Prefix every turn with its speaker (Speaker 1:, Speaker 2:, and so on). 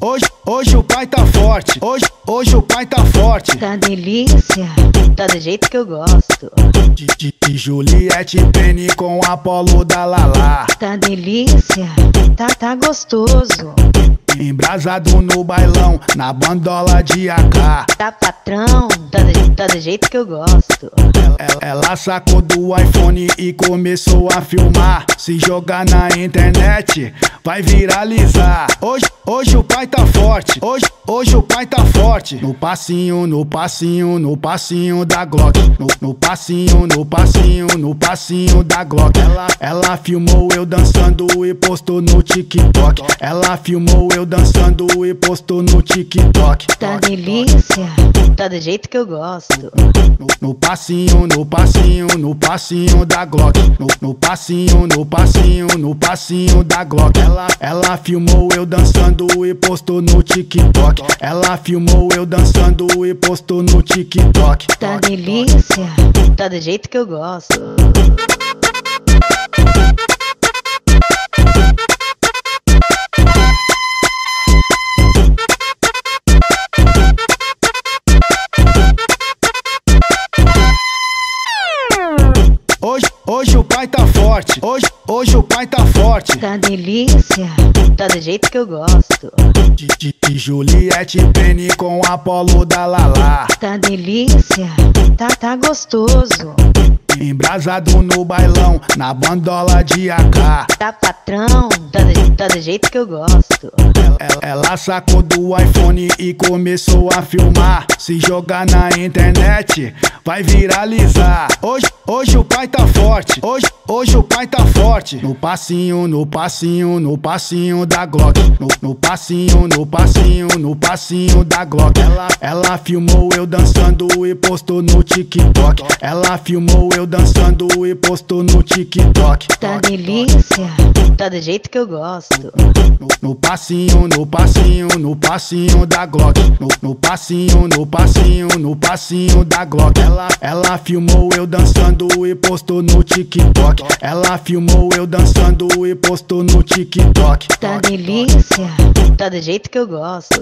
Speaker 1: Hoje, hoje o pai tá forte. Hoje, hoje o pai tá forte.
Speaker 2: Tá delícia, tá do jeito que eu gosto.
Speaker 1: De, de, de Juliette Penny com Apolo da Lala.
Speaker 2: Tá delícia, tá, tá gostoso.
Speaker 1: Embrasado no bailão, na bandola de AK.
Speaker 2: Tá patrão, tá do, tá do jeito que eu gosto.
Speaker 1: Ela, ela sacou do iPhone e começou a filmar. Se jogar na internet, vai viralizar. Hoje, hoje o pai tá forte. Hoje, hoje o pai tá forte. No passinho, no passinho, no passinho da Glock. No, no passinho, no passinho, no passinho da Glock. Ela, ela filmou eu dançando e postou no TikTok. Ela filmou eu dançando e postou no TikTok.
Speaker 2: Tá delícia, tá do jeito que eu gosto.
Speaker 1: No, no passinho, no passinho, no passinho da Glock. No, no passinho, no passinho, no passinho da Glock. Ela, ela filmou eu dançando e postou no TikTok. Ela filmou eu dançando e postou no TikTok.
Speaker 2: Tá delícia, tá do jeito que eu gosto.
Speaker 1: Hoje, hoje o pai tá forte. Hoje, hoje o pai tá forte.
Speaker 2: Tá delícia, tá do jeito que eu gosto.
Speaker 1: De, de, de Juliette Penny com Apolo da Lala.
Speaker 2: Tá delícia, tá, tá gostoso.
Speaker 1: Embrasado no bailão, na bandola de AK.
Speaker 2: Tá patrão, tá do, tá do jeito que eu gosto.
Speaker 1: Ela, ela sacou do iPhone e começou a filmar. Se jogar na internet, vai viralizar. Hoje, hoje o pai tá forte. Hoje, hoje o pai tá forte. No passinho, no passinho, no passinho da Glock. No, no passinho, no passinho, no passinho da Glock. Ela, ela filmou eu dançando e postou no TikTok. Ela filmou eu dançando e postou no TikTok.
Speaker 2: Tá delícia, tá do jeito que eu gosto.
Speaker 1: No, no passinho, no passinho, no passinho da Glock. No, no passinho, no passinho, no passinho da Glock. Ela, ela filmou eu dançando e postou no TikTok. Ela filmou eu dançando e postou no TikTok.
Speaker 2: Tá delícia, tá do jeito que eu gosto.